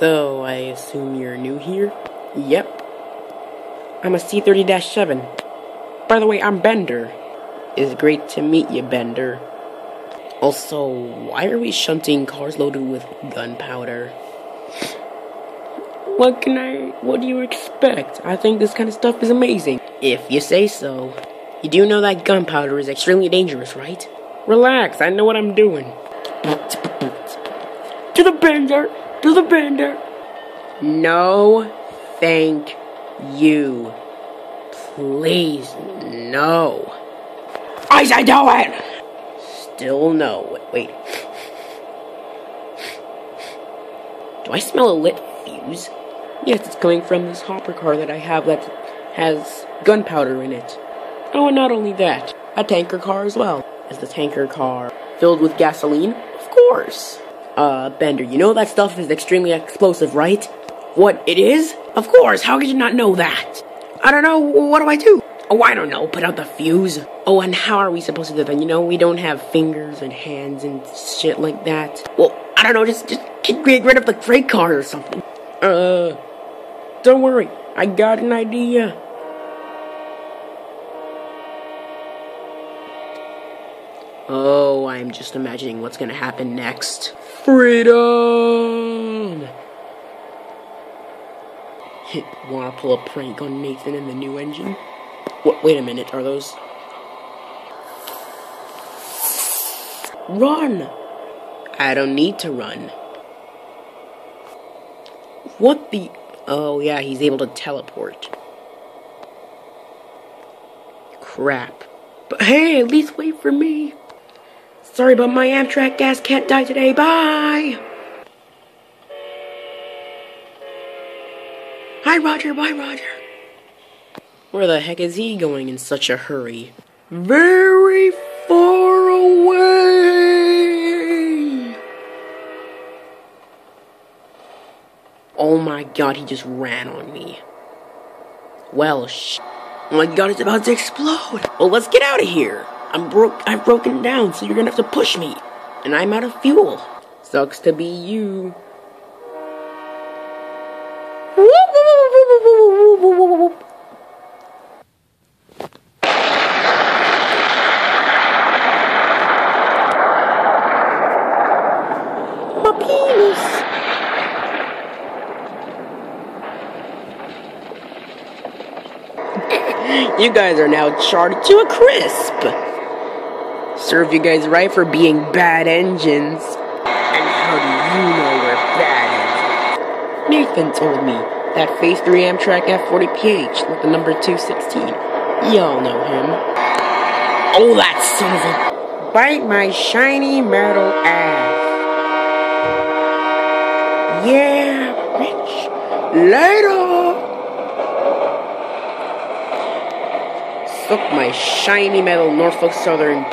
So, I assume you're new here? Yep. I'm a C30-7. By the way, I'm Bender. It's great to meet you, Bender. Also, why are we shunting cars loaded with gunpowder? What can I. What do you expect? I think this kind of stuff is amazing. If you say so. You do know that gunpowder is extremely dangerous, right? Relax, I know what I'm doing. To the bender! To the bender! No, thank you. Please, no. I said do it! Still no. Wait. Do I smell a lit fuse? Yes, it's coming from this hopper car that I have that has gunpowder in it. Oh, and not only that, a tanker car as well. Is the tanker car filled with gasoline? Of course. Uh, Bender, you know that stuff is extremely explosive, right? What, it is? Of course, how could you not know that? I don't know, what do I do? Oh, I don't know, put out the fuse. Oh, and how are we supposed to do that? You know, we don't have fingers and hands and shit like that. Well, I don't know, just, just get rid of the freight car or something. Uh, don't worry, I got an idea. Oh, I'm just imagining what's gonna happen next. Freedom! Wanna pull a prank on Nathan and the new engine? What, wait a minute, are those. Run! I don't need to run. What the. Oh, yeah, he's able to teleport. Crap. But hey, at least wait for me. Sorry, but my Amtrak gas can't die today. Bye! Hi, Roger. Bye, Roger. Where the heck is he going in such a hurry? Very far away! Oh my god, he just ran on me. Well, sh. Oh my god, it's about to explode. Well, let's get out of here. I'm broke. I've broken down, so you're gonna have to push me. And I'm out of fuel. Sucks to be you. You guys are now charred to a crisp. Serve you guys right for being bad engines. And how do you know we're bad engines? Nathan told me that Phase 3 Amtrak F40PH with the number 216. Y'all know him. Oh, that son of a. Bite my shiny metal ass. Yeah, bitch. Later. Suck my shiny metal Norfolk Southern.